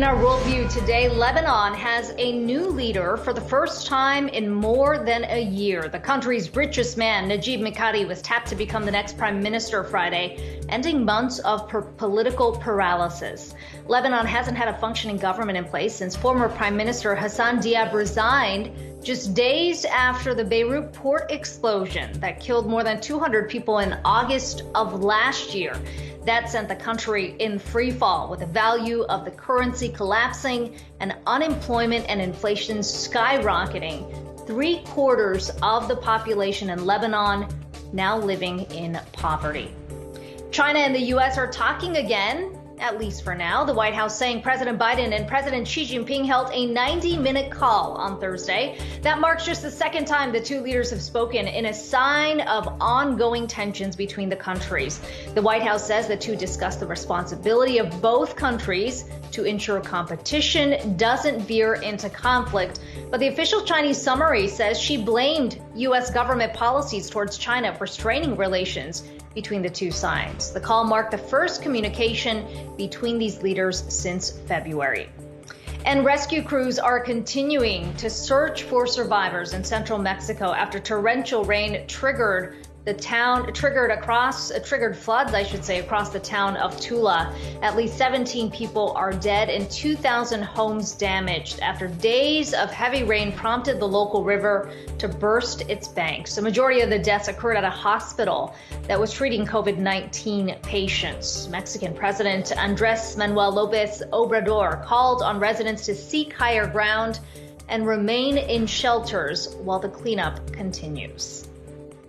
In our worldview today, Lebanon has a new leader for the first time in more than a year. The country's richest man, Najib Mikati, was tapped to become the next prime minister Friday, ending months of per- political paralysis. Lebanon hasn't had a functioning government in place since former Prime Minister Hassan Diab resigned just days after the Beirut port explosion that killed more than 200 people in August of last year. That sent the country in free fall with the value of the currency collapsing and unemployment and inflation skyrocketing. Three quarters of the population in Lebanon now living in poverty. China and the U.S. are talking again at least for now. The White House saying President Biden and President Xi Jinping held a 90 minute call on Thursday. That marks just the second time the two leaders have spoken in a sign of ongoing tensions between the countries. The White House says the two discussed the responsibility of both countries to ensure competition doesn't veer into conflict. But the official Chinese summary says Xi blamed U.S. government policies towards China for straining relations between the two sides. The call marked the first communication between these leaders since February. And rescue crews are continuing to search for survivors in central Mexico after torrential rain triggered the town triggered across uh, triggered floods, I should say, across the town of Tula. At least 17 people are dead and 2,000 homes damaged after days of heavy rain prompted the local river to burst its banks. The majority of the deaths occurred at a hospital that was treating COVID-19 patients. Mexican President Andres Manuel Lopez Obrador called on residents to seek higher ground and remain in shelters while the cleanup continues.